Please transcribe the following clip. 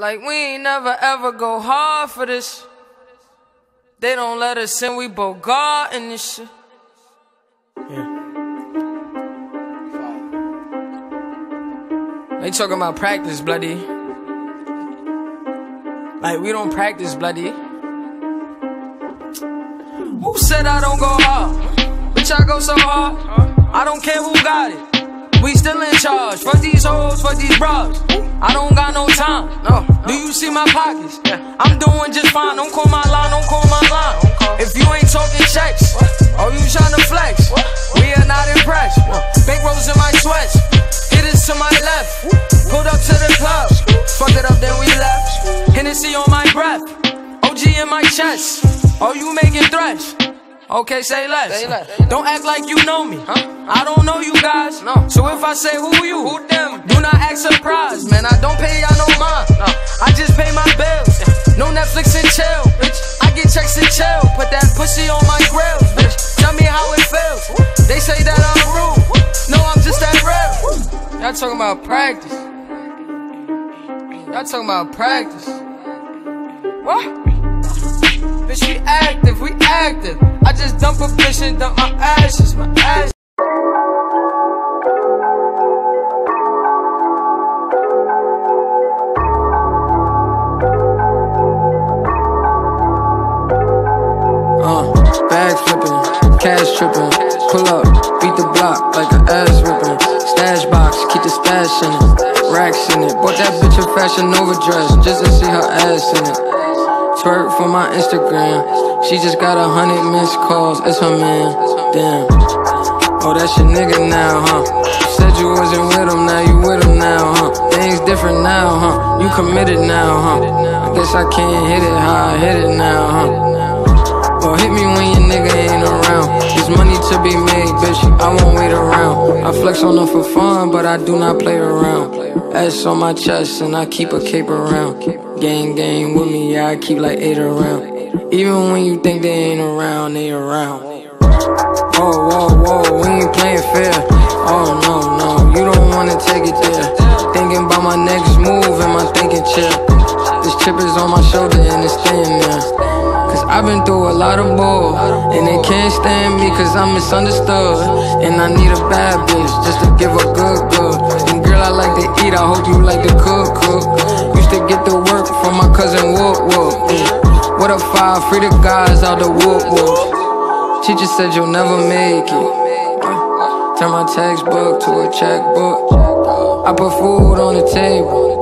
Like we ain't never ever go hard for this. They don't let us in, we both God in this shit. Yeah. They talking about practice, bloody. Like we don't practice, bloody. Who said I don't go hard? Bitch, I go so hard. I don't care who got it. We still in charge. Fuck these hoes, fuck these bras. I don't got no time. No. Do you see my pockets? I'm doing just fine. Don't call my line, don't call my line. If you ain't talking checks, or you trying to flex, we are not impressed. Big rolls in my sweats. Hit it to my left. Pulled up to the club. Fuck it up, then we left. Hennessy on my breath. OG in my chest. Oh, you making threats? Okay, say less. Say less. Don't act like you know me. Huh? I don't know you guys. No. So if I say who you, who them? Do not act surprised, man. I don't pay y'all no mind. No. I just pay my bills. No Netflix and chill, bitch. I get checks and chill. Put that pussy on my grill, bitch. Tell me how it feels. They say that I'm rude. No, I'm just that real. Y'all talking about practice. Y'all talking about practice. What? Bitch, we active, we active. Just dump a bitch and dump my ashes, my ashes. Uh, bag flipping, cash tripping, pull up, beat the block like an ass whipping. Stash box, keep the stash in it, racks in it. Bought that bitch a Fashion Nova dress just to see her ass in it. Twerk for my Instagram. She just got a hundred missed calls. It's her man. Damn. Oh, that's your nigga now, huh? said you wasn't with him, now you with him now, huh? Things different now, huh? You committed now, huh? I guess I can't hit it how I hit it now, huh? Or hit me when your nigga ain't around. There's money to be made, bitch. I won't wait around. I flex on them for fun, but I do not play around. S on my chest, and I keep a cape around. Gang, gang with me, yeah, I keep like eight around. Even when you think they ain't around, they around. Whoa, whoa, whoa, we ain't playing fair. Oh, no, no, you don't wanna take it there. Thinking about my next move in my thinking chip. This chip is on my shoulder and it's staying there. Cause I've been through a lot of bull And they can't stand me cause I'm misunderstood And I need a bad bitch just to give a good good And girl I like to eat, I hope you like to cook cook Used to get the work from my cousin Whoop Whoop yeah. What a five, free the guys out the Whoop Whoop Teacher said you'll never make it. Turn my textbook to a checkbook. I put food on the table